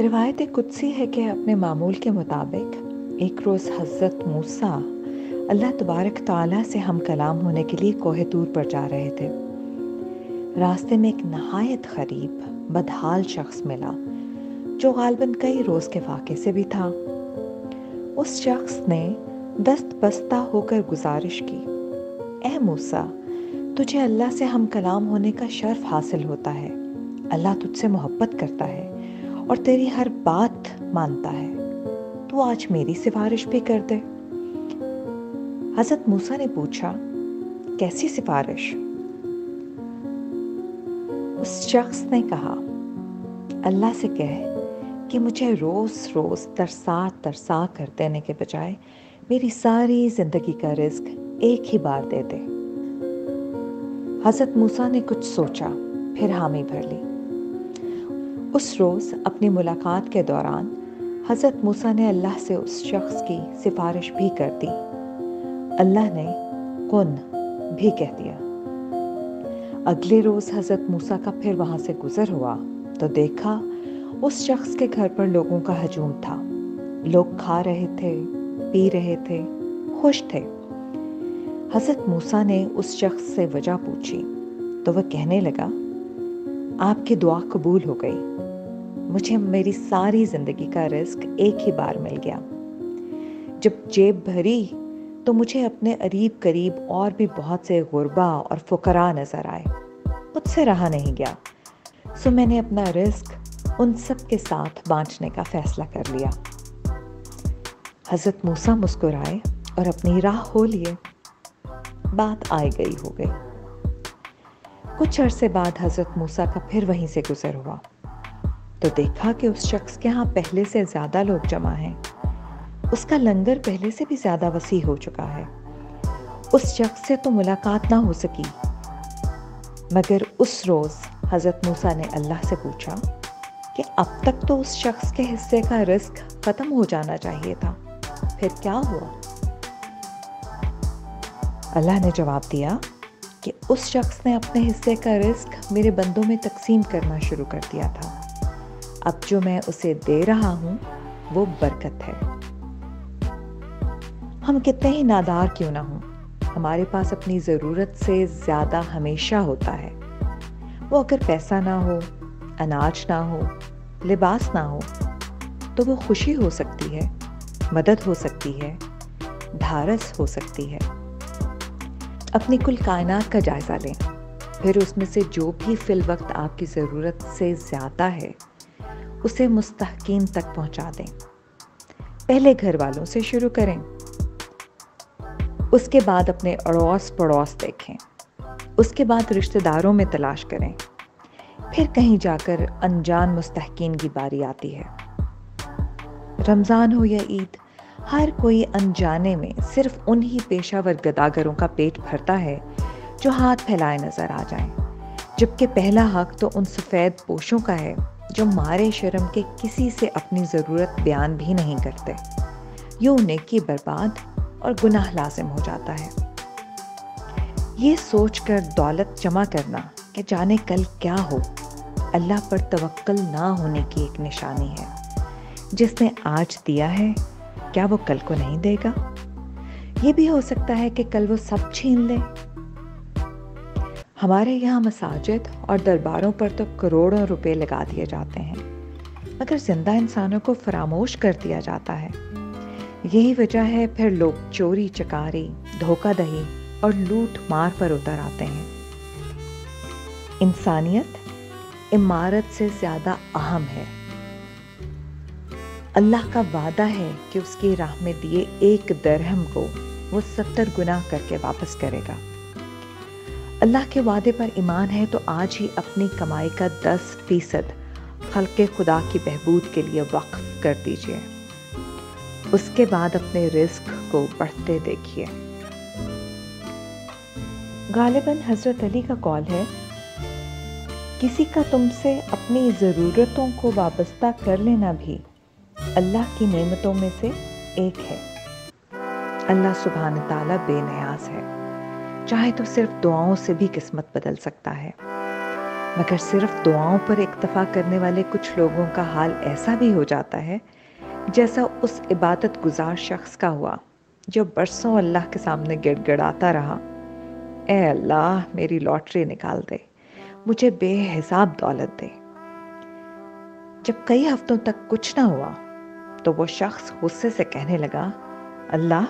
रिवायत कुदसी है कि अपने मामूल के मुताबिक, एक रोज़ हज़रत मूसा अल्लाह तबारक ताला से हम कलाम होने के लिए कोह तूर पर जा रहे थे। रास्ते में एक नहायत गरीब बदहाल शख्स मिला, जो गालबन कई रोज़ के वाक़े से भी था। उस शख्स ने दस्त बस्ता होकर गुजारिश की, ए मूसा तुझे अल्लाह से हम कलाम होने का शर्फ हासिल होता है। अल्लाह तुझसे मोहब्बत करता है और तेरी हर बात मानता है। तू आज मेरी सिफारिश भी कर दे। हज़रत मूसा ने पूछा, कैसी सिफारिश? उस शख्स ने कहा, अल्लाह से कह कि मुझे रोज रोज तरसा तरसा कर देने के बजाय मेरी सारी ज़िंदगी का रिस्क एक ही बार दे दे। हज़रत मूसा ने कुछ सोचा, फिर हामी भर ली। उस रोज़ अपनी मुलाकात के दौरान हज़रत मूसा ने अल्लाह से उस शख्स की सिफारिश भी कर दी। अल्लाह ने कौन भी कह दिया। अगले रोज़ हज़रत मूसा का फिर वहाँ से गुज़र हुआ तो देखा उस शख्स के घर पर लोगों का हजूम था। लोग खा रहे थे, पी रहे थे, खुश थे। हज़रत मूसा ने उस शख्स से वजह पूछी तो वह कहने लगा, आपकी दुआ कबूल हो गई। मुझे मेरी सारी ज़िंदगी का रिस्क एक ही बार मिल गया। जब जेब भरी तो मुझे अपने अरीब करीब और भी बहुत से गुरबा और फुकरा नज़र आए। मुझसे रहा नहीं गया, सो मैंने अपना रिस्क उन सब के साथ बांटने का फैसला कर लिया। हज़रत मूसा मुस्कुराए और अपनी राह हो लिए बात आई गई हो गई। कुछ अरसे बाद हज़रत मूसा का फिर वहीं से गुजर हुआ। तो देखा कि उस शख्स के यहाँ पहले से ज़्यादा लोग जमा हैं। उसका लंगर पहले से भी ज़्यादा वसी हो चुका है। उस शख्स से तो मुलाकात ना हो सकी। मगर उस रोज़ हज़रत मूसा ने अल्लाह से पूछा कि अब तक तो उस शख्स के हिस्से का रिस्क ख़त्म हो जाना चाहिए था। फिर क्या हुआ? अल्लाह ने जवाब दिया कि उस शख्स ने अपने हिस्से का रिस्क मेरे बंदों में तकसीम करना शुरू कर दिया था। अब जो मैं उसे दे रहा हूँ, वो बरकत है। हम कितने ही नादार क्यों ना हों। हमारे पास अपनी ज़रूरत से ज़्यादा हमेशा होता है। वो अगर पैसा ना हो, अनाज ना हो, लिबास ना हो तो वो खुशी हो सकती है, मदद हो सकती है, ढारस हो सकती है। अपनी कुल कायनात का जायज़ा लें। फिर उसमें से जो भी फिल वक्त आपकी ज़रूरत से ज़्यादा है, उसे मुस्तकिन तक पहुँचा दें। पहले घर वालों से शुरू करें। उसके बाद अपने अड़ोस पड़ोस देखें। उसके बाद रिश्तेदारों में तलाश करें। फिर कहीं जाकर अनजान मुस्तकिन की बारी आती है। रमज़ान हो या ईद हर कोई अनजाने में सिर्फ़ उन ही पेशावर गदागरों का पेट भरता है जो हाथ फैलाए नज़र आ जाएँ, जबकि पहला हक तो उन सफ़ेद पोशों का है जो मारे शर्म के किसी से अपनी ज़रूरत बयान भी नहीं करते। यूँ नेकी बर्बाद और गुनाह लाजिम हो जाता है। ये सोच कर दौलत जमा करना कि जाने कल क्या हो अल्लाह पर तवक्ल ना होने की एक निशानी है जिसने आज दिया है क्या वो कल को नहीं देगा? ये भी हो सकता है कि कल वो सब छीन ले। हमारे यहाँ मसाजिद और दरबारों पर तो करोड़ों रुपए लगा दिए जाते हैं, मगर ज़िंदा इंसानों को फरामोश कर दिया जाता है। यही वजह है फिर लोग चोरी, चकारी धोखाधही और लूट मार पर उतर आते हैं। इंसानियत इमारत से ज़्यादा अहम है। अल्लाह का वादा है कि उसकी राह में दिए एक दरहम को वो सत्तर गुना करके वापस करेगा। अल्लाह के वादे पर ईमान है तो आज ही अपनी कमाई का दस फ़ीसद हल्के खुदा की बहबूद के लिए वक्फ कर दीजिए। उसके बाद अपने रिस्क को बढ़ते देखिए। गालिबन हज़रत अली का कॉल है, किसी का तुमसे अपनी ज़रूरतों को वाबस्ता कर लेना भी अल्लाह की नेमतों में से एक है। अल्लाह सुबहान ताला बेनियाज है। चाहे तो सिर्फ़ दुआओं से भी किस्मत बदल सकता है। मगर सिर्फ़ दुआओं पर इक्तफा करने वाले कुछ लोगों का हाल ऐसा भी हो जाता है, जैसा उस इबादत गुजार शख्स का हुआ, जो बरसों अल्लाह के सामने गिड़गिड़ाता रहा। ए अल्लाह, मेरी लॉटरी निकाल दे, मुझे बेहिसाब दौलत दे। जब कई हफ्तों तक कुछ ना हुआ तो वो शख्स गुस्से से कहने लगा, अल्लाह,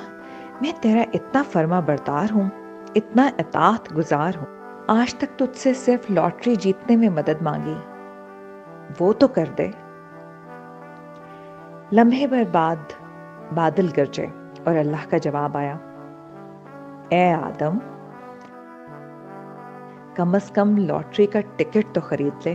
मैं तेरा इतना फर्मा बरदार हूँ, इतना इतात गुजार हूँ। आज तक तुझसे सिर्फ़ लॉटरी जीतने में मदद मांगी। वो तो कर दे। लम्हे भर बाद, बादल गरजे और अल्लाह का जवाब आया, ए आदम, कम अज कम लॉटरी का टिकट तो खरीद ले।